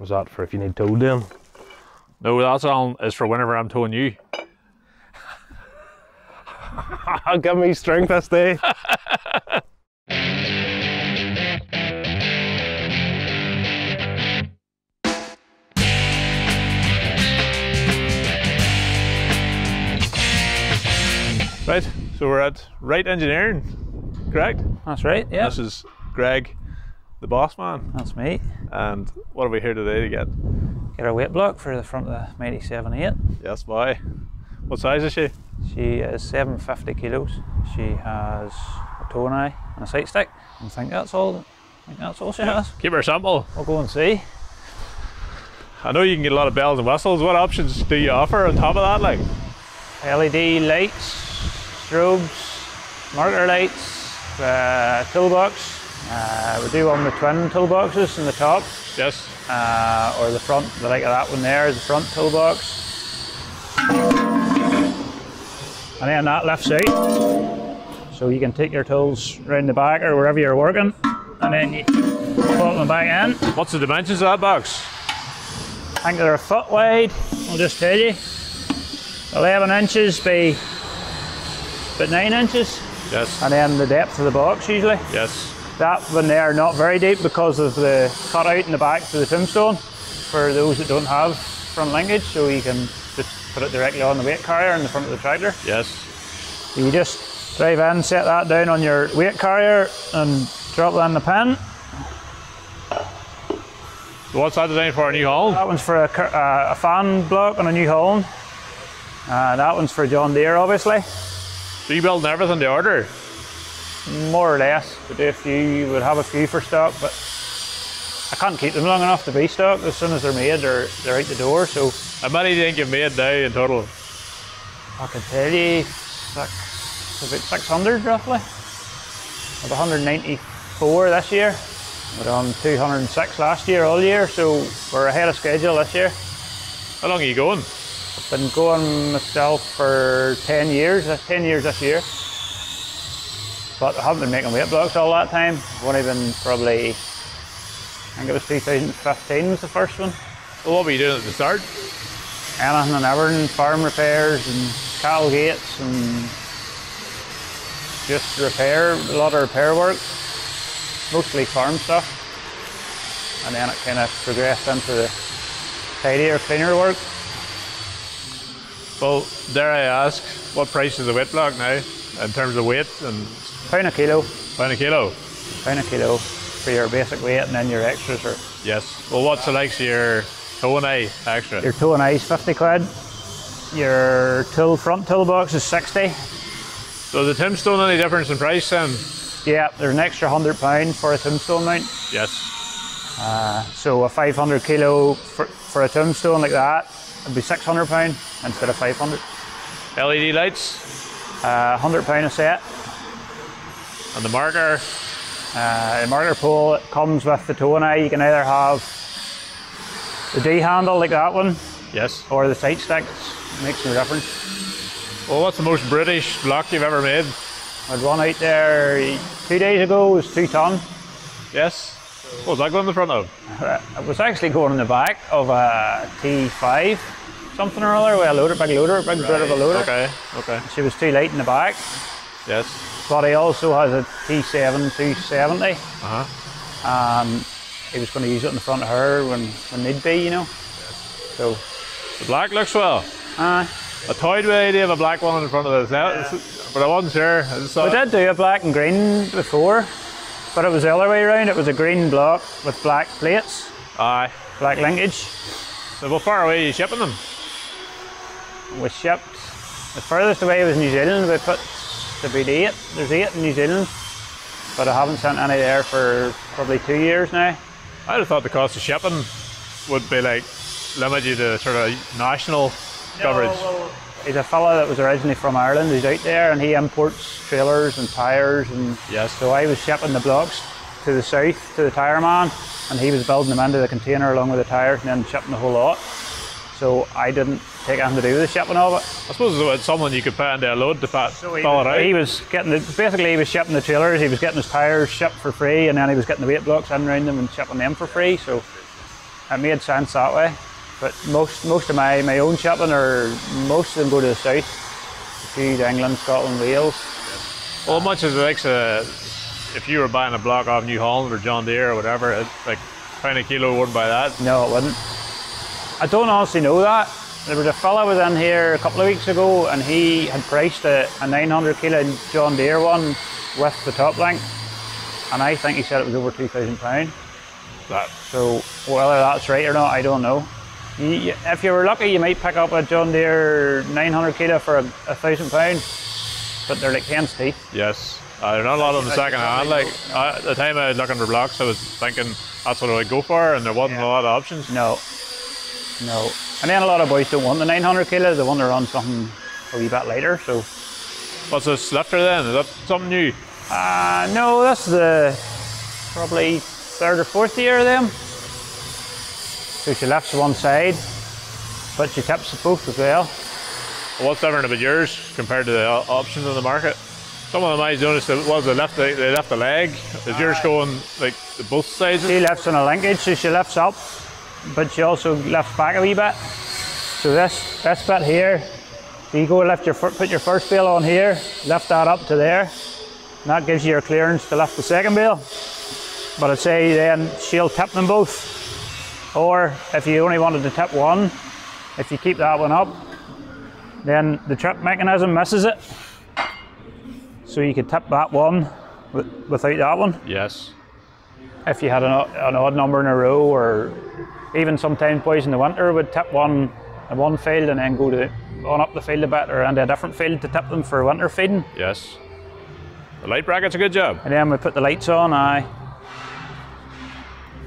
Was that for if you need towed then? No, that's all is for whenever I'm towing you. Give me strength this day. Right, so we're at Rite Engineering, correct? That's right, yeah. This is Greg, the boss man. That's me. And what are we here today to get? Get her weight block for the front of the Mighty 7.8. Yes, boy. What size is she? She is 750 kilos. She has a toe and eye and a sight stick. I think that's all. I think that's all she has. Keep her simple. We'll go and see. I know you can get a lot of bells and whistles. What options do you offer on top of that? Like LED lights, strobes, marker lights, uh, toolbox. Uh, we do one with twin toolboxes in the top, yes, uh, or the front. The like of that one there is the front toolbox. And then that left out, so you can take your tools round the back or wherever you're working, and then you put them back in. What's the dimensions of that box? I think they're a foot wide. I'll just tell you. 11 inches by but 9 inches, Yes. and then the depth of the box usually. Yes. That one there not very deep because of the cutout in the back for the tombstone for those that don't have front linkage, so you can just put it directly on the weight carrier in the front of the tractor. Yes. So you just drive in, set that down on your weight carrier, and drop that in the pen. What's that designed for a new Holland? That one's for a, uh, a fan block on a New Holland. Uh, that one's for John Deere, obviously. So you building everything to order? More or less. We do a few, would have a few for stock, but I can't keep them long enough to be stock. As soon as they're made, they're, they're out the door. So How many do you think you've made now in total? I can tell you, six, about 600 roughly. Of 194 this year. We're on 206 last year, all year, so we're ahead of schedule this year. How long are you going? I've been going myself for 10 years, uh, 10 years this year. But I haven't been making weight blocks all that time. Only been probably, I think it was 2015 was the first one. Well, what were you doing at the start? Anything and everything, farm repairs and cattle gates and just repair, a lot of repair work, mostly farm stuff. And then it kind of progressed into the tidier, cleaner work. Well, dare I ask, what price is a weight block now in terms of weight and Pound a kilo, pound a kilo? pound a kilo for your basic weight and then your extras are Yes. Well, what's the likes of your toe and eye extra? Your toe and eyes 50 quid. Your tool front toolbox is 60. So the tombstone any difference in price then? Yeah, there's an extra hundred pound for a tombstone mount. Yes. So a 500 kilo for, for a tombstone like that would be 600 pound instead of 500. LED lights Uh, 100 pound a set. And the marker. Uh, the marker pole comes with the toe and eye. You can either have the D handle like that one Yes. or the sight stick. Makes no difference. Well, what's the most British block you've ever made? I'd one out there two days ago It was two ton. Yes. What was that going in the front of? It was actually going in the back of a T5, something or other, with a loader, big loader, big bit of a loader. Okay. Okay. She was too late in the back, Yes. But he also has a T7 270, Uh huh. and he was going to use it in the front of her when, when need be, you know. So, The black looks well. uh, I toyed with the idea of a black one in front of this, now, but I wasn't sure. I we did do a black and green before, but it was the other way around. It was a green block with black plates, Aye. black linkage. So how far away are you shipping them? We shipped. The furthest away was New Zealand. We put about eight. There's eight in New Zealand, but I haven't sent any there for probably two years now. I'd have thought the cost of shipping would be like limit you to sort of national coverage. He's a fella that was originally from Ireland. He's out there and he imports trailers and tires and Yes. so I was shipping the blocks to the south to the tire man and he was building them into the container along with the tires and then shipping the whole lot. So I didn't take anything to do shipping of it. I suppose it's someone you could put into a load to fa- So he, it was, out. he was getting the, basically he was shipping the trailers, he was getting his tires shipped for free, and then he was getting the weight blocks in around them and shipping them for free. So it made sense that way. But most most of my, my own shipping or most of them go to the south. A few to England, Scotland, Wales. Well, much as it likes uh, if you were buying a block off New Holland or John Deere or whatever, it, like pound a kilo wouldn't buy that. No, it wouldn't. I don't honestly know that. There was a fella was in here a couple of weeks ago and he had priced a, a 900 kilo John Deere one with the top link. And I think he said it was over £2,000. That So whether that's right or not, I don't know. You, if you were lucky, you might pick up a John Deere 900 kilo for a, a thousand pound, but they're like hen's teeth. yes, uh, there are not a lot of them second hand. Like uh, at the time I was looking for blocks, I was thinking that's what I would go for, and there wasn't a lot of options. No, no. And then a lot of boys don't want the 900 kilo; they want to run something a wee bit lighter. So, What's this lifter then? Is that something new? uh, no, that's the probably third or fourth year of them. So she lifts one side, but she tips the both as well. What's different about yours compared to the options on the market? Some of them I noticed that was they left the, they left the leg. Is yours going like the both sides? She lifts on a linkage, so she lifts up, but she also lifts back a wee bit. So this this bit here, so you go lift your put your first bale on here, lift that up to there, and that gives you your clearance to lift the second bale. But I'd say then she'll tip them both. Or if you only wanted to tip one, if you keep that one up, then the trip mechanism misses it. So you could tip that one without that one Yes. if you had an, an odd number in a row, or even sometimes boys in the winter would tip one one field and then go to on up the field a bit or into a different field to tip them for winter feeding. Yes. The light bracket's a good job. And then we put the lights on, aye,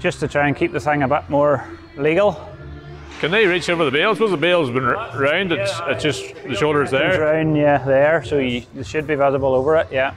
just to try and keep the thing a bit more legal. Can they reach over the bales? I suppose the bale's been round. It's, it's just the shoulders there. round, yeah, there, so you, should be visible over it, yeah.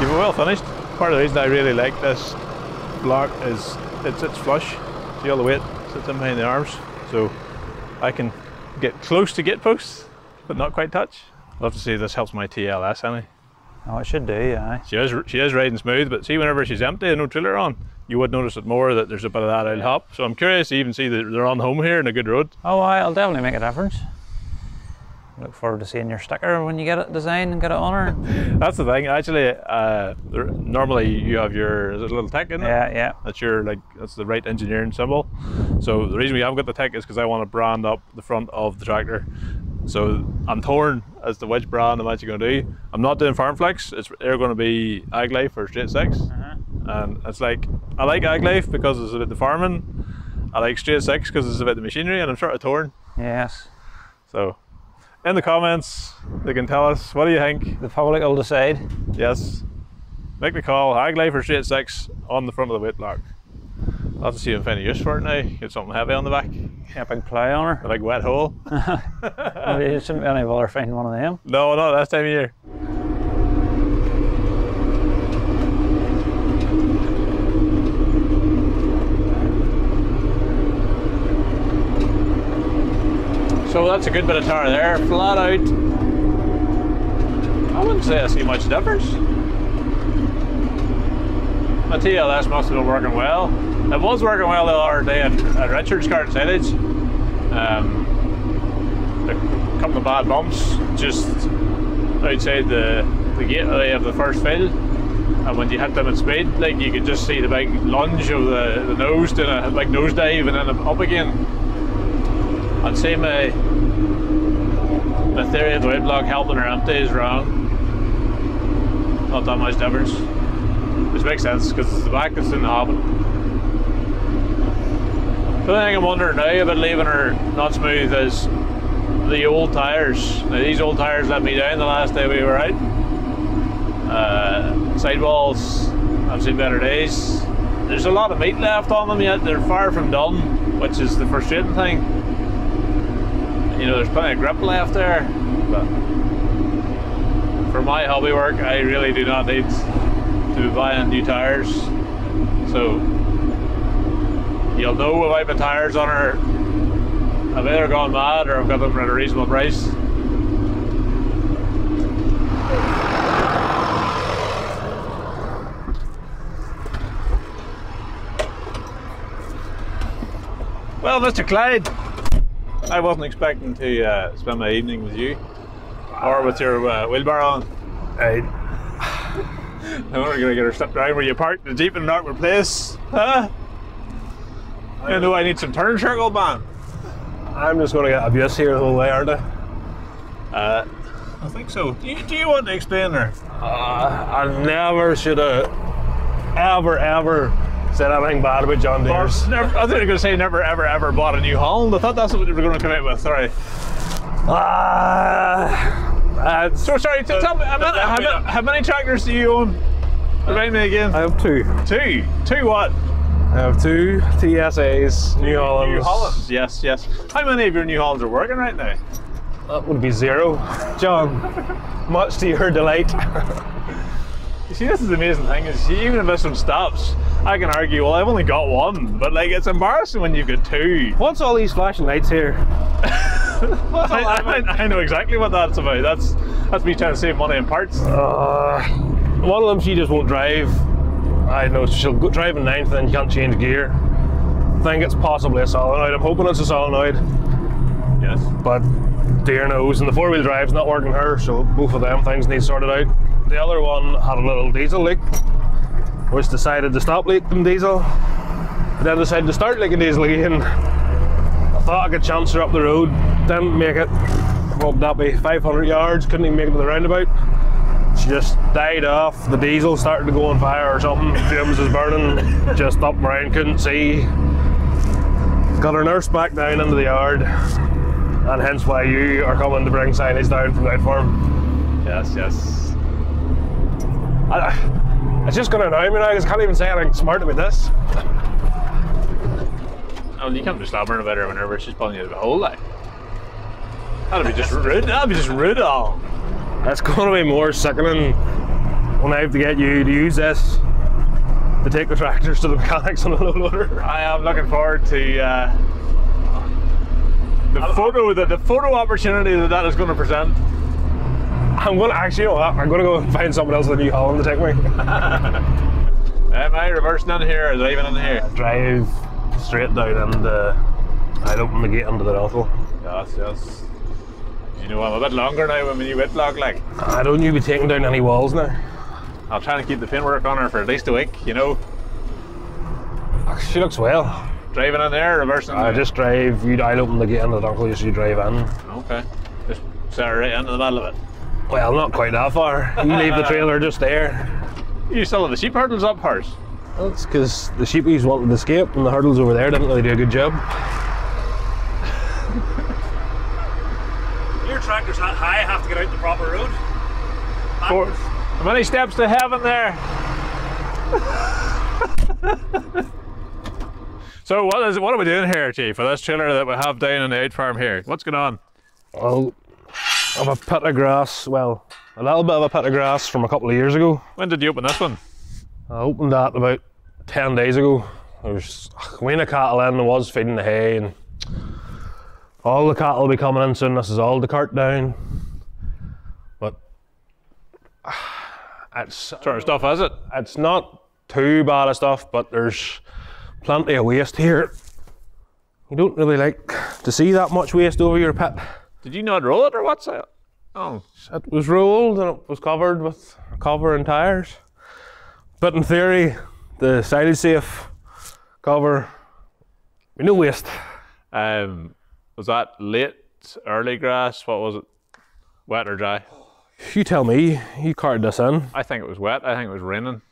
You've well finished. Part of the reason I really like this block is it sits flush. See all the weight sits in behind the arms. So I can get close to gate posts, but not quite touch. Love to see if this helps my TLS any. Oh, it should do, yeah. She is she is riding smooth, but see whenever she's empty and no trailer on, you would notice it more that there's a bit of that old hop. So I'm curious to even see that they're on home here in a good road. Oh, it'll definitely make a difference. Look forward to seeing your sticker when you get it designed and get it on her. That's the thing. Actually, uh, normally you have your is it a little tech in it. Yeah, yeah. That's your like that's the Rite Engineering symbol. So the reason we haven't got the tech is because I want to brand up the front of the tractor. So I'm torn as to which brand I'm actually going to do. I'm not doing FarmFLiX. It's they're going to be AgLife or Straight6 and it's like I like AgLife because it's about the farming. I like Straight6 because it's about the machinery, and I'm sort of torn. Yes. So in the comments, they can tell us what do you think. The public will decide. Yes. Make the call. AgLife or Straight6 on the front of the weight block. I'll have to see if any use for it now. Get something heavy on the back. Yeah, big plough on her. A big wet hole. Maybe it shouldn't be any bother finding one of them. No, not this time of year. So that's a good bit of tar there, flat out. I wouldn't say I see much difference. My TLS must have been working well. It was working well the other day at, Richard's Cart Silage. Um, a couple of bad bumps just outside the, the gateway of the first field. And when you hit them at speed, like you could just see the big lunge of the, the nose doing a big nosedive and then up again. I'd say my the theory of the block helping or empty is wrong. Not that much difference. Which makes sense because the back that's in the happen. The thing I'm wondering now about leaving her not smooth is the old tyres. Now these old tyres let me down the last day we were out. Uh, sidewalls, I've seen better days. There's a lot of meat left on them yet. They're far from done, which is the frustrating thing. You know, there's plenty of grip left there, but for my hobby work, I really do not need to be buying new tyres. So you'll know if I put tyres on her, I've either gone mad or I've got them at a reasonable price. Well, Mr. Clyde, I wasn't expecting to uh, spend my evening with you or with your uh, wheelbarrow on. Now we're gonna get her stuff down where you parked the Jeep in an awkward place. Huh? I know I need some turn circle, man. I'm just going to get abuse here the whole way, aren't I? Uh, I think so. Do you, do you want to explain her? Uh, I never should have ever, ever said anything bad about John Deere's. Never, I thought you were going to say never, ever, ever bought a New Holland. I thought that's what you were going to come out with. Sorry. Ah, that's- So sorry. T- tell me, how many, how, many, how many tractors do you own? Remind me again. I have two. Two. Two what? I have two TSAs, New Hollands. New Hollands. Yes, yes. How many of your New Hollands are working right now? That would be zero. John, much to your delight. You see, this is the amazing thing is even if this one stops, I can argue, well, I've only got one, but like it's embarrassing when you've got two. What's all these flashing lights here? I. I, I know exactly what that's about. That's that's me trying to save money in parts. Uh, one of them she just won't drive. I know she'll go drive in ninth and then you can't change gear. I think it's possibly a solenoid. I'm hoping it's a solenoid, Yes. but dear knows. And the four wheel drive's not working her, so both of them things need sorted out. The other one had a little diesel leak, which decided to stop leaking diesel, but then decided to start leaking diesel again. I thought I could chance her up the road, didn't make it. What would that be? 500 yards, couldn't even make it to the roundabout. She just died off. The diesel started to go on fire or something. Fumes was burning. Just up around, couldn't see. Got her nurse back down into the yard, and hence why you are coming to bring signage down from that farm. Yes, yes. I, it's just going to annoy me now because I can't even say anything smart with this. Oh, you can't be slobbering about her whenever she's pulling you out of a hole, like. That'd be just rude. That'd be just rude, all. That's going to be more sickening when I have to get you to use this to take the tractors to the mechanics on the low loader. I am looking forward to uh, the photo, the, the photo opportunity that that is going to present. I'm going to actually, you know what? I'm going to go and find someone else in the New Holland to take me. Am I reversing in here or driving in here? Drive straight down and uh, I'll open the gate under the Northwell. Yes, yes. You know, I'm a bit longer now when you wet block, like. I don't you be taking down any walls now. I'll try and keep the paintwork on her for at least a week, you know. She looks well. Driving in there, reversing. I just drive, you I'll open the gate under the Dunkel, just you drive in. Okay. Just set her right into the middle of it. Well, not quite that far. You leave the trailer just there. You still have the sheep hurdles up, hers. That's because the sheepies wanted to escape and the hurdles over there didn't really do a good job. Your tractor's that high, I have to get out the proper road. Four. How many steps to heaven there? so what is what are we doing here, Chief? For this trailer that we have down in the out farm here, what's going on? Well, of a pit of grass, well, a little bit of a pit of grass from a couple of years ago. When did you open this one? I opened that about 10 days ago. There's a queen of cattle in, I was feeding the hay, and all the cattle will be coming in soon. This is all the cart down. But it's, Sort of stuff, is it? it's not too bad of stuff, but there's plenty of waste here. You don't really like to see that much waste over your pit. Did you not roll it or what's that? Oh, It was rolled and it was covered with cover and tires. But in theory, the silage safe cover, no waste. um, was that late early grass? What was it? Wet or dry? You tell me. You carted this in. I think it was wet. I think it was raining.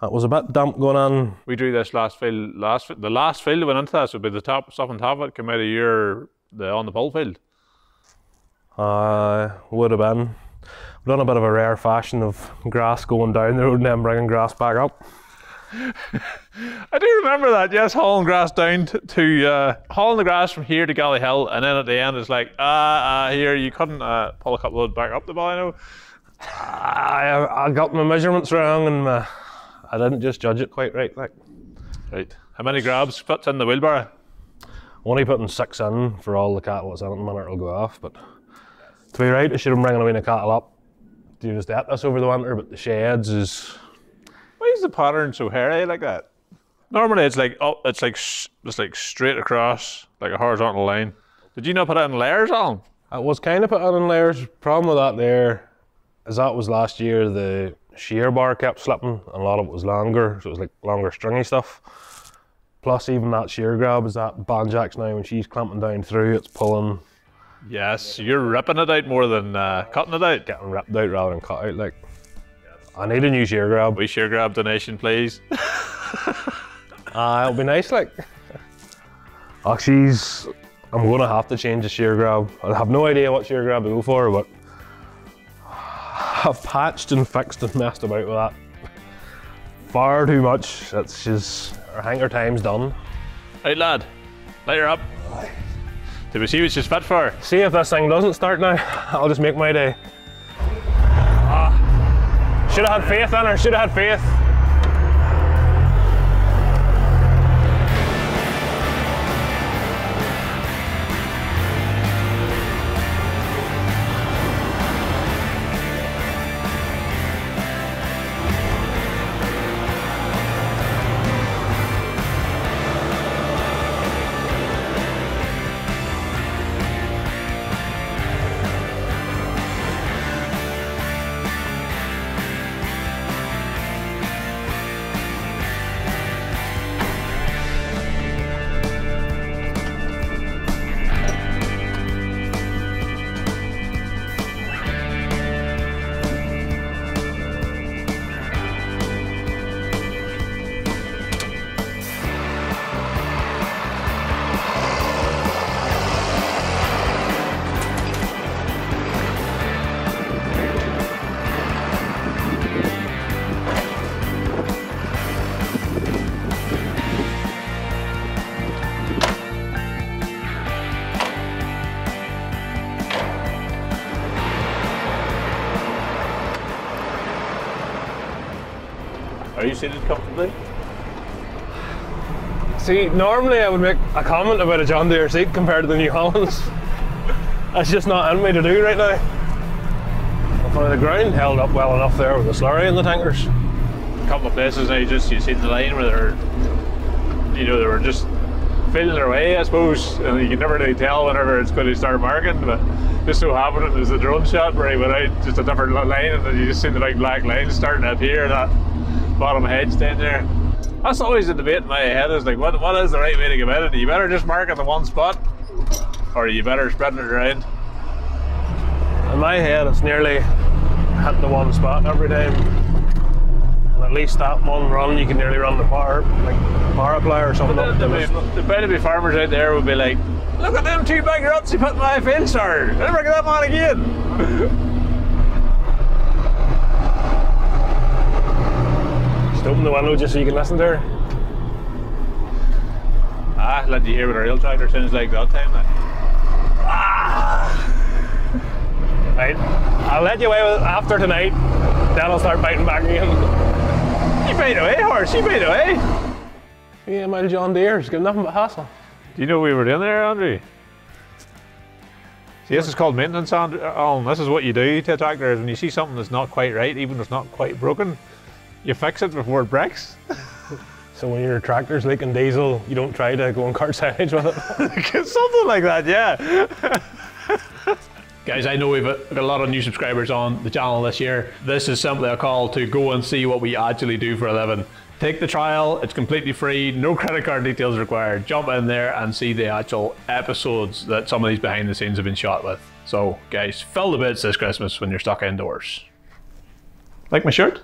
That was a bit damp going on. We drew this last field. Last the last field that went into this would be the top stuff on top of it. Came out of your the on the pole field. Uh, would have been. We've done a bit of a rare fashion of grass going down the road and then bringing grass back up. I do remember that. Yes, hauling grass down to, to uh, hauling the grass from here to Galley Hill, and then at the end it's like ah uh, here you couldn't uh, pull a couple of back up the Ballino. I, I got my measurements wrong and my, I didn't just judge it quite right. Like, Right. How many grabs fits in the wheelbarrow? only putting six in for all the cattle that's in it, minute it'll go off. But to be right, I should have been bringing away the cattle up. Do just eat this over the winter, but the sheds is Why is the pattern so hairy like that? Normally it's like oh, it's like it's like straight across, like a horizontal line. Did you not put it in layers on? It was kind of put on in layers. Problem with that there is that was last year the shear bar kept slipping and a lot of it was longer, so it was like longer stringy stuff. Plus even that shear grab is that banjacks now when she's clamping down through, it's pulling, Yes, you're ripping it out more than uh, cutting it out. getting ripped out rather than cut out. Like I need a new shear grab. We share grab donation, please. Uh, it'll be nice, like. She's. I'm gonna have to change the shear grab. I have no idea what shear grab to go for, but I've patched and fixed and messed about with that far too much. That's just our time's done. Hey lad, light her up. Did we see what she's fit for? See if this thing doesn't start now. I'll just make my day. Ah, should have had faith in her. Should have had faith. Seated comfortably? See, normally I would make a comment about a John Deere seat compared to the New Hollands. That's just not in me to do right now. But the ground held up well enough there with the slurry and the tankers. A couple of places now, you just you see the line where they're, you know, they were just feeling their way, I suppose, and you can never really tell whenever it's going to start marking. But just so happened it was the drone shot where he went out just a different line, and then you just see the big black line starting up here, that bottom hedge down there. That's always the debate in my head is like, what, what is the right way to go about it? You better just mark it the one spot, or you better spread it around. In my head, it's nearly hit the one spot every time. And at least that one run, you can nearly run the power, like power apply or something. up The, to the, the- the bound to be farmers out there would be like, look at them two big ruts he put in my field starter. Never get that man again. open the window just so you can listen to her. Ah, let you hear what a real tractor sounds like that time. Then. Right, I'll let you away with after tonight. Then I'll start biting back again. You made away, horse. You made away. Yeah, my John Deere's got nothing but hassle. Do you know we were doing there, Andrew? See, this is called maintenance, Andrew. Alan. This is what you do to a tractor. Is when you see something that's not quite right, even if it's not quite broken, you fix it before it breaks. So when your tractor's leaking diesel, you don't try to go on car silage with it. Something like that, yeah. Guys, I know we've got a lot of new subscribers on the channel this year. This is simply a call to go and see what we actually do for a living. Take the trial, it's completely free, no credit card details required. Jump in there and see the actual episodes that some of these behind the scenes have been shot with. So, guys, fill the bits this Christmas when you're stuck indoors. Like my shirt?